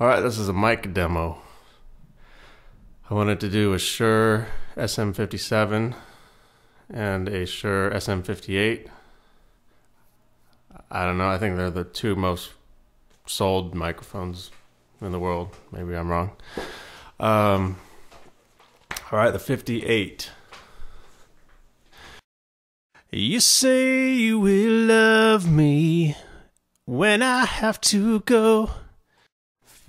All right, this is a mic demo. I wanted to do a Shure SM57 and a Shure SM58. I don't know, I think they're the two most sold microphones in the world. Maybe I'm wrong. Um, all right, the 58. You say you will love me when I have to go.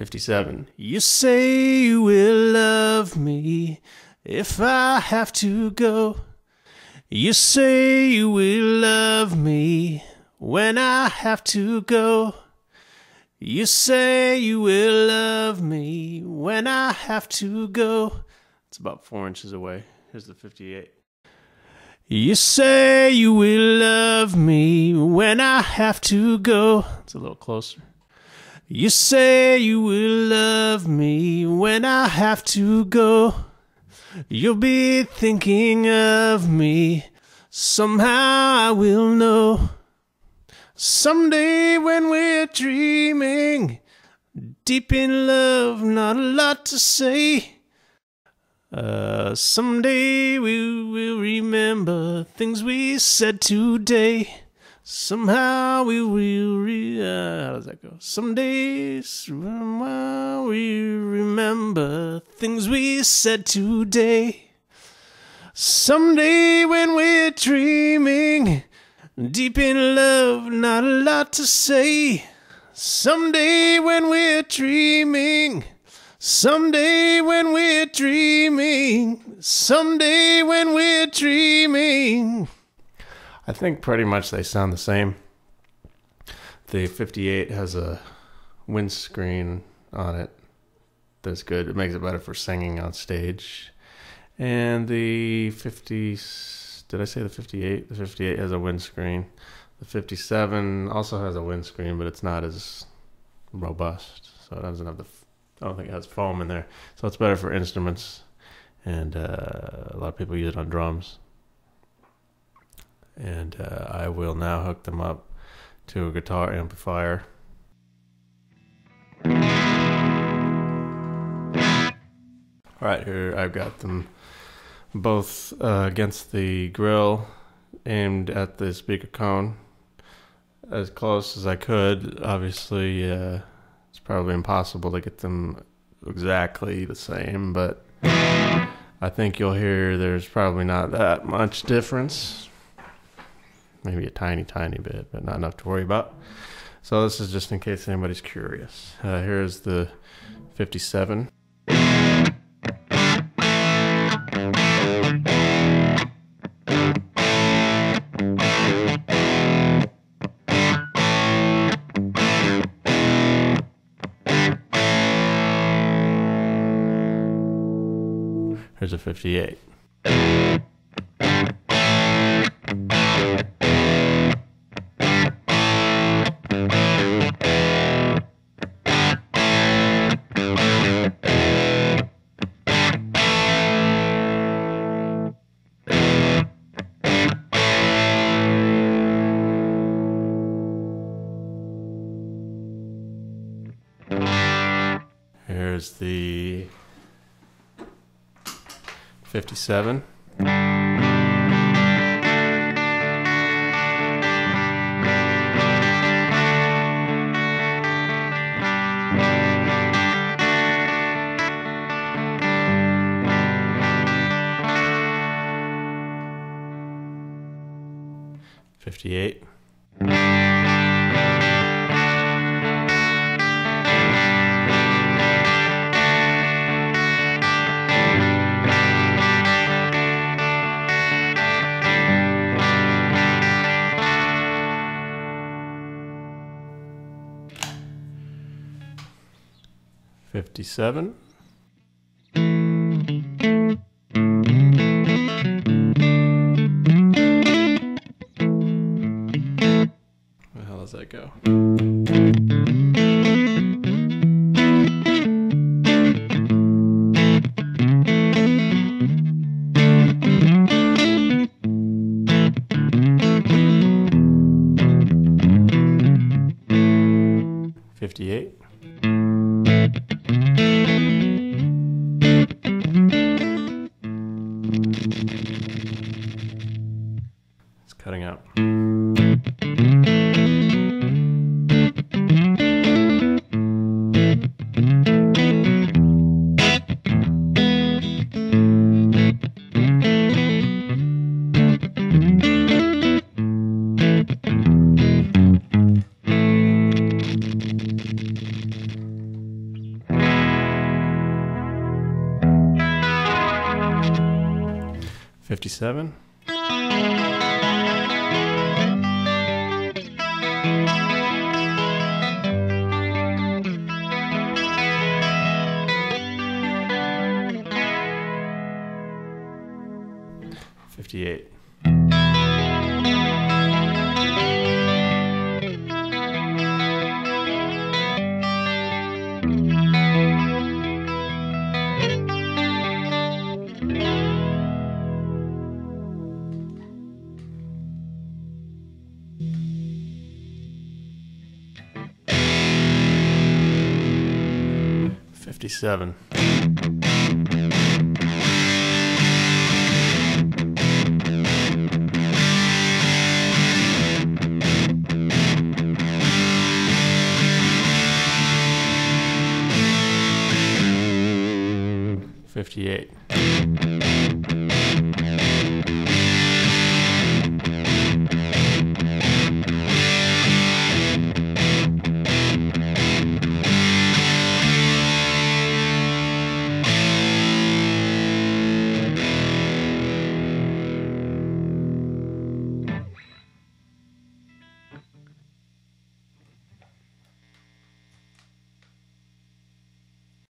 57. You say you will love me if I have to go. You say you will love me when I have to go. You say you will love me when I have to go. It's about four inches away. Here's the 58. You say you will love me when I have to go. It's a little closer. You say you will love me when I have to go. You'll be thinking of me. Somehow I will know. Someday when we're dreaming, deep in love, not a lot to say. Uh, someday we will remember things we said today. Somehow we will re- uh, how does that go? Someday somehow we remember things we said today. Someday when we're dreaming, deep in love, not a lot to say. Someday when we're dreaming. Someday when we're dreaming, someday when we're dreaming. I think pretty much they sound the same. The 58 has a windscreen on it that's good. It makes it better for singing on stage. And the 50, did I say the 58? The 58 has a windscreen. The 57 also has a windscreen, but it's not as robust. So it doesn't have the I don't think it has foam in there, so it's better for instruments, and uh, a lot of people use it on drums. And uh, I will now hook them up to a guitar amplifier. All right, here I've got them both uh, against the grill, aimed at the speaker cone, as close as I could. Obviously uh, it's probably impossible to get them exactly the same, but I think you'll hear there's probably not that much difference. Maybe a tiny, tiny bit, but not enough to worry about. So this is just in case anybody's curious. Uh, here's the 57. Here's a 58. Here's the 57. Fifty-eight. Fifty-seven. Where the hell does that go? 57. Fifty-eight. Fifty-seven. Fifty-eight.